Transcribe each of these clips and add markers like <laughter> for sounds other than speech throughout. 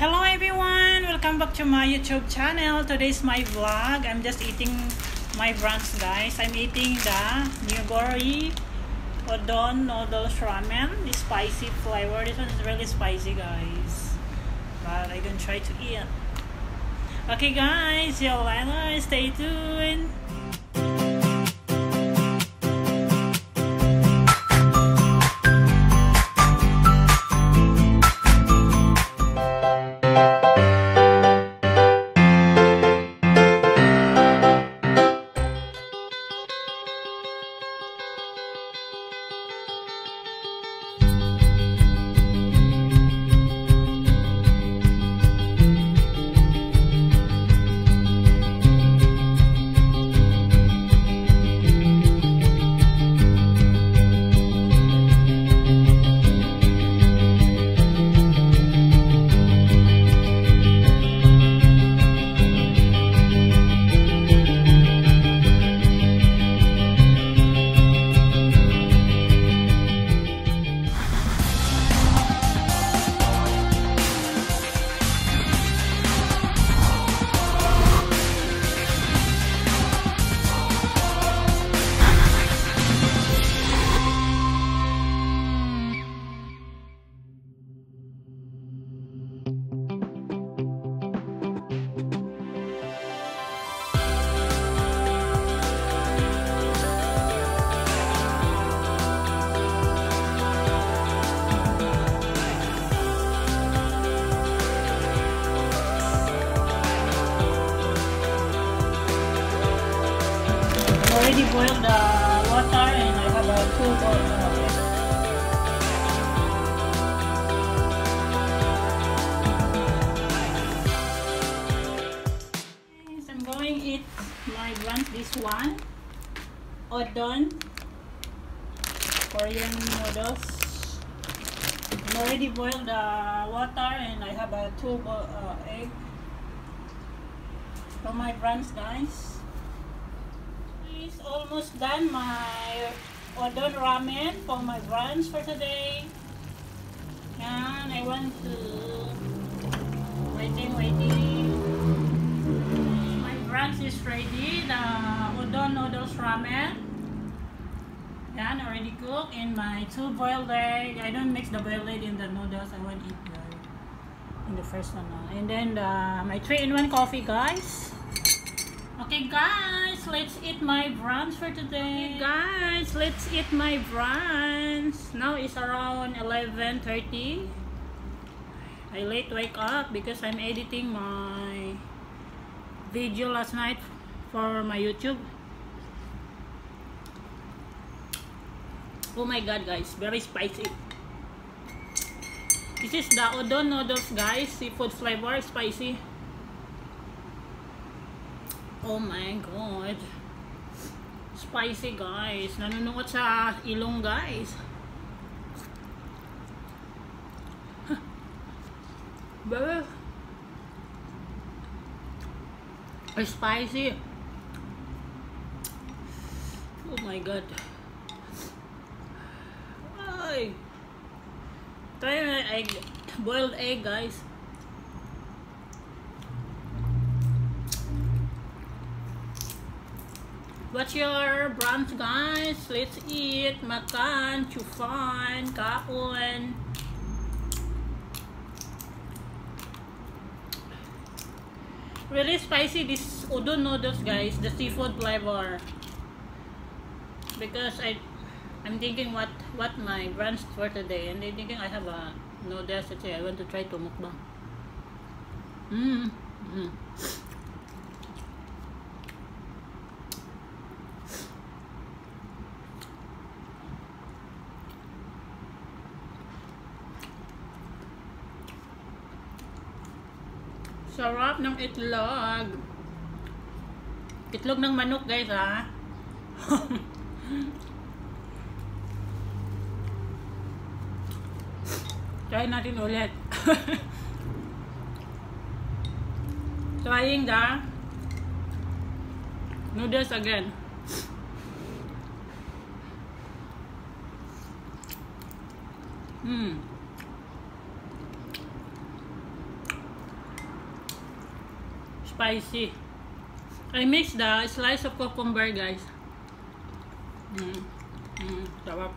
Hello everyone! Welcome back to my YouTube channel. Today's my vlog. I'm just eating my brunch guys. I'm eating the Neoguri Udon Noodles Ramen. The spicy flavor. This one is really spicy guys. But I'm gonna try to eat. Okay guys, see you later. Stay tuned. Boiled the water and I have a to eat my brunch this one. Udon Korean noodles. I already boiled the water and I have a two uh, egg for my brunch guys is almost done my Udon ramen for my brunch for today. And I want to waiting, waiting. My brunch is ready. The Udon noodles ramen. Yan, already cooked. in my two boiled egg. I don't mix the boiled egg in the noodles. I want to eat the in the first one. And then the, my 3-in-1 coffee, guys. Okay guys, let's eat my brunch for today. Okay, guys, let's eat my brunch. Now it's around 11.30. I late wake up because I'm editing my video last night for my YouTube. Oh my god guys, very spicy. This is the Udon noodles guys, seafood flavor, spicy. Oh my god. Spicy guys. Nanonood sa ilong guys. Babe. Spicy. Oh my god. Ay. Try egg. Boiled egg guys. What's your brunch guys? Let's eat, makan, chufan, kaon. Really spicy this udon noodles guys, the seafood flavor. Because I I'm thinking what what my brunch for today and I'm thinking I have a noodles today. I want to try to mukbang. Mmm. Mm. Sarap ng itlog. Itlog ng manok, guys, ha? <laughs> Try natin ulit. <laughs> Trying the noodles again. Hmm. Spicy. I mix the slice of cucumber, guys. Mm. Mm.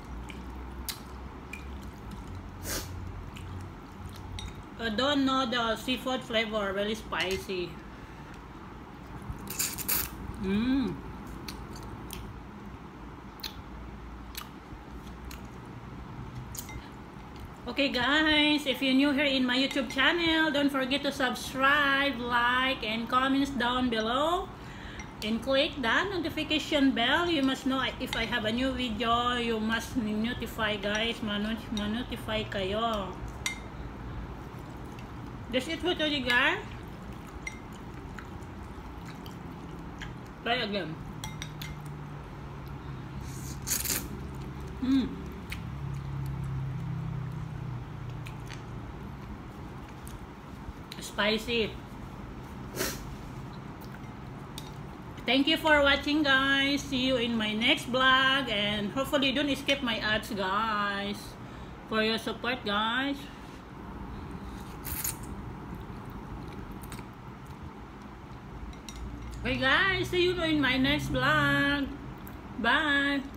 I don't know the seafood flavor, very spicy. Mmm. Okay guys, if you're new here in my YouTube channel, don't forget to subscribe, like, and comments down below. And click that notification bell. You must know if I have a new video, you must notify guys, ma-notify kayo. That's it for today guys. Try again. Mmm. Spicy. Thank you for watching guys. See you in my next vlog and hopefully don't skip my ads guys. For your support guys. Okay guys, see you in my next vlog. Bye.